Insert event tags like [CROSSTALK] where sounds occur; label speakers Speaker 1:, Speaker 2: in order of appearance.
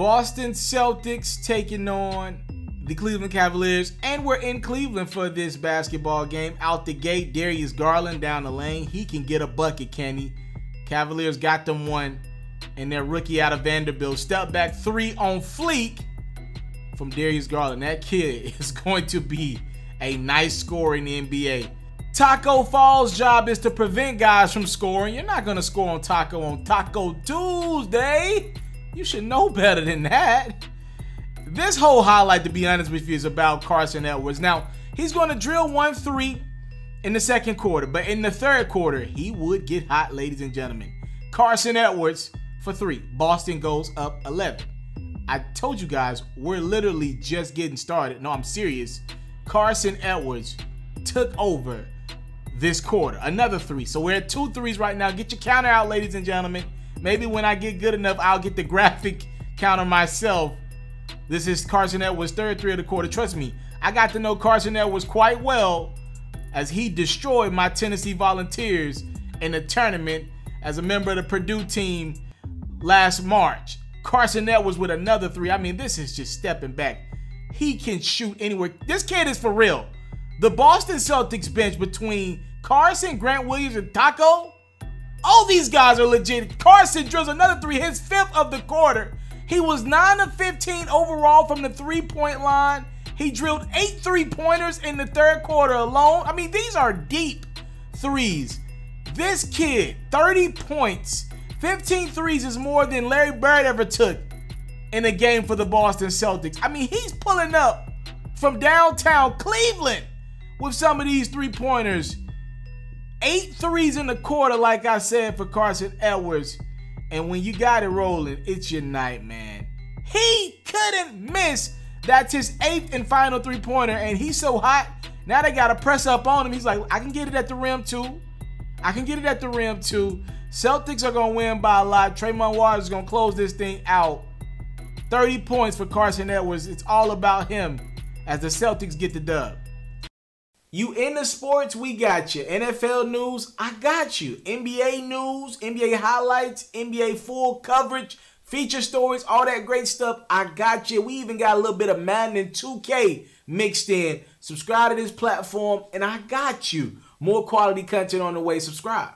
Speaker 1: Boston Celtics taking on the Cleveland Cavaliers, and we're in Cleveland for this basketball game. Out the gate, Darius Garland down the lane. He can get a bucket, can he? Cavaliers got them one, and their rookie out of Vanderbilt. Step back three on fleek from Darius Garland. That kid [LAUGHS] is going to be a nice scorer in the NBA. Tacko Fall's job is to prevent guys from scoring. You're not going to score on Tacko on Taco Tuesday. You should know better than that. This whole highlight, to be honest with you, is about Carsen Edwards. Now, he's going to drill 1 3 in the second quarter, but in the third quarter, he would get hot, ladies and gentlemen. Carsen Edwards for three. Boston goes up 11. I told you guys, we're literally just getting started. No, I'm serious. Carsen Edwards took over this quarter. Another three. So we're at two threes right now. Get your counter out, ladies and gentlemen. Maybe when I get good enough, I'll get the graphic counter myself. This is Carsen Edwards' third three of the quarter. Trust me, I got to know Carsen Edwards quite well as he destroyed my Tennessee Volunteers in the tournament as a member of the Purdue team last March. Carsen Edwards with another three. I mean, this is just stepping back. He can shoot anywhere. This kid is for real. The Boston Celtics bench between Carsen, Grant Williams, and Tacko. All these guys are legit. Carsen drills another three, his fifth of the quarter. He was 9 of 15 overall from the three point line. He drilled eight three pointers in the third quarter alone. I mean, these are deep threes. This kid, 30 points, 15 threes is more than Larry Bird ever took in a game for the Boston Celtics. I mean, he's pulling up from downtown Cleveland with some of these three pointers. Eight threes in the quarter, like I said, for Carsen Edwards. And when you got it rolling, it's your night, man. He couldn't miss. That's his eighth and final three pointer, and he's so hot. Now they got to press up on him. He's like, I can get it at the rim too. I can get it at the rim too. Celtics are going to win by a lot. Tremont Waters is going to close this thing out. 30 points for Carsen Edwards. It's all about him as the Celtics get the dub. You in the sports, we got you. NFL news, I got you. NBA news, NBA highlights, NBA full coverage, feature stories, all that great stuff, I got you. We even got a little bit of Madden and 2K mixed in. Subscribe to this platform, and I got you. More quality content on the way. Subscribe.